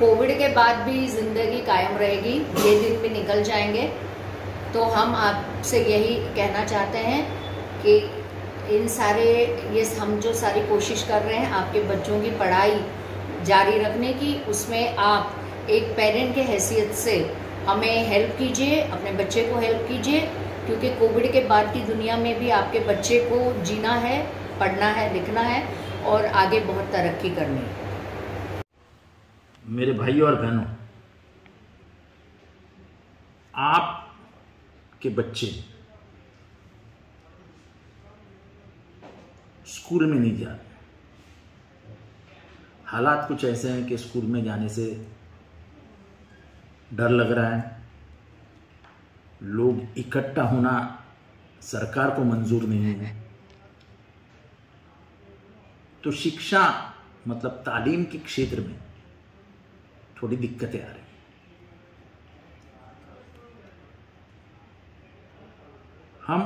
के बाद भी ज़िंदगी कायम रहेगी, ये दिन भी निकल जाएँगे। तो हम आपसे यही कहना चाहते हैं कि इन सारे, ये हम जो सारी कोशिश कर रहे हैं आपके बच्चों की पढ़ाई जारी रखने की, उसमें आप एक पेरेंट के हैसियत से हमें हेल्प कीजिए, अपने बच्चे को हेल्प कीजिए, क्योंकि कोविड के बाद की दुनिया में भी आपके बच्चे को जीना है, पढ़ना है, लिखना है और आगे बहुत तरक्की करनी है। मेरे भाइयों और बहनों आप के बच्चे स्कूल में नहीं जा रहे हालात कुछ ऐसे हैं कि स्कूल में जाने से डर लग रहा है। लोग इकट्ठा होना सरकार को मंजूर नहीं है। तो शिक्षा मतलब तालीम के क्षेत्र में थोड़ी दिक्कतें आ रही हम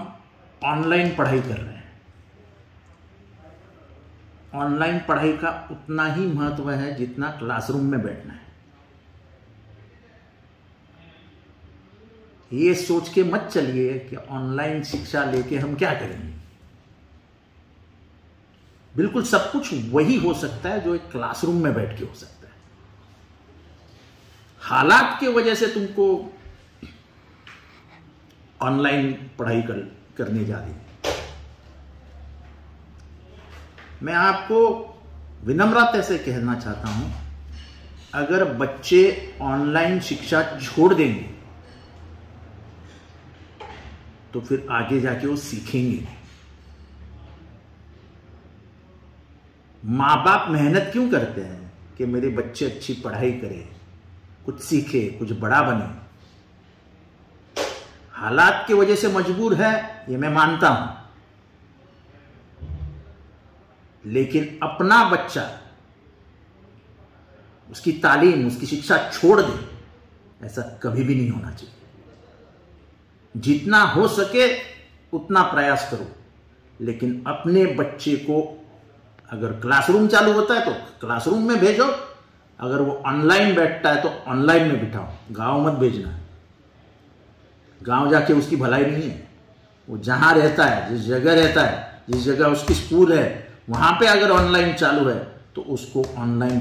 ऑनलाइन पढ़ाई कर रहे हैं। ऑनलाइन पढ़ाई का उतना ही महत्व है जितना क्लासरूम में बैठना है। ये सोच के मत चलिए कि ऑनलाइन शिक्षा लेके हम क्या करेंगे। बिल्कुल सब कुछ वही हो सकता है जो एक क्लासरूम में बैठ के हो सकता है। हालात के वजह से तुमको ऑनलाइन पढ़ाई कर, करने जा रही मैं आपको विनम्रता से कहना चाहता हूँ अगर बच्चे ऑनलाइन शिक्षा छोड़ देंगे तो फिर आगे जाके वो सीखेंगे माँ बाप मेहनत क्यों करते हैं कि मेरे बच्चे अच्छी पढ़ाई करें? कुछ सीखे, कुछ बड़ा बने। हालात की वजह से मजबूर है, ये मैं मानता हूँ। लेकिन अपना बच्चा, उसकी तालीम, उसकी शिक्षा छोड़ दे, ऐसा कभी भी नहीं होना चाहिए। जितना हो सके, उतना प्रयास करो। लेकिन अपने बच्चे को अगर क्लासरूम चालू होता है तो क्लासरूम में भेजो। अगर वो ऑनलाइन बैठता है तो ऑनलाइन में बिठाओ। गाँव मत भेजना। गाँव जाके उसकी भलाई नहीं है। वो जहाँ रहता है, जिस जगह रहता है, जिस जगह उसकी स्कूल है, वहाँ पे अगर ऑनलाइन चालू है तो उसको ऑनलाइन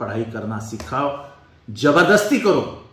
पढ़ाई करना सिखाओ। ज़बरदस्ती करो।